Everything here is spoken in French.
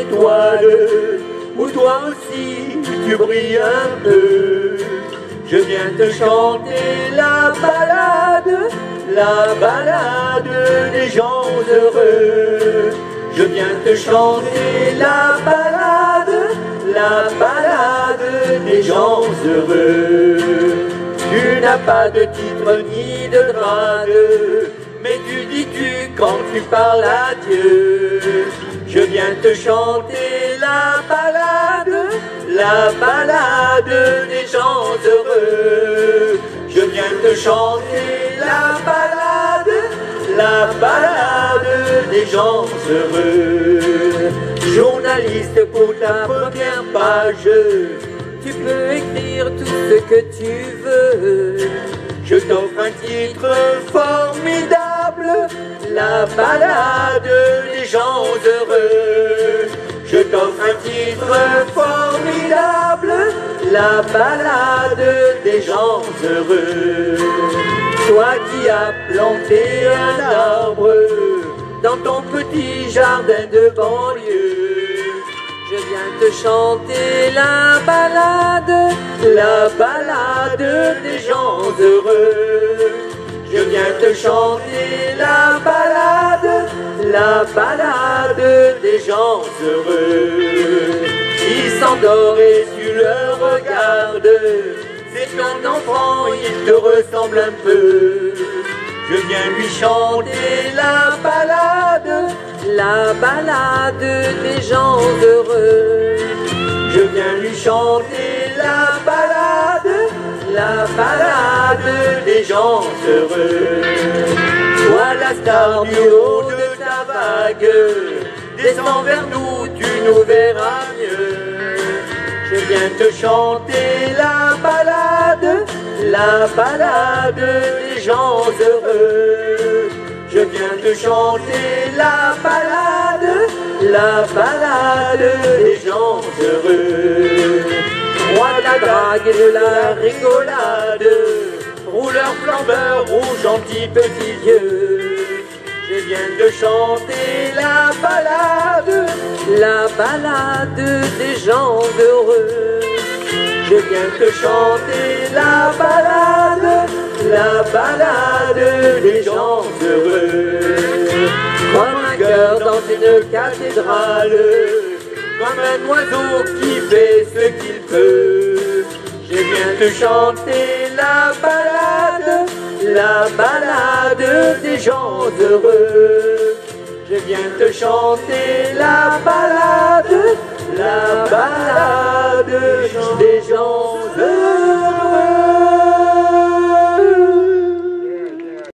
étoiles, où toi aussi tu brilles un peu. Je viens te chanter la balade, la balade des gens heureux. Je viens te chanter la balade, la balade des gens heureux. Tu n'as pas de titre ni de grade, mais tu dis tu quand tu parles à Dieu. Je viens te chanter la balade, la balade des gens heureux. Je viens te chanter la balade, la balade des gens heureux. Journaliste pour ta première page, tu peux écrire tout ce que tu veux. Je t'offre un titre formidable, la balade des gens heureux. Je t'offre un titre formidable, la balade des gens heureux. Toi qui as planté un arbre dans ton petit jardin de banlieue, je viens te chanter la balade, la balade des gens heureux. Chanter la balade, la balade des gens heureux. Qui s'endort et tu le regardes, c'est ton enfant, il te ressemble un peu. Je viens lui chanter la balade, la balade des gens heureux. Je viens lui chanter gens heureux. Toi la star du haut de ta vague, descends vers nous, tu nous verras mieux. Je viens te chanter la balade, la balade des gens heureux. Je viens te chanter la balade, la balade des gens heureux. De la drague de la rigolade, rouleur flambeur ou gentil petit vieux. Je viens te chanter la balade, la balade des gens heureux. Je viens te chanter la balade, la balade des gens heureux. Comme un cœur dans une cathédrale, comme un oiseau qui fait ce qu'il peut. Je viens te chanter la balade, la balade des gens heureux. Je viens te chanter la balade, la balade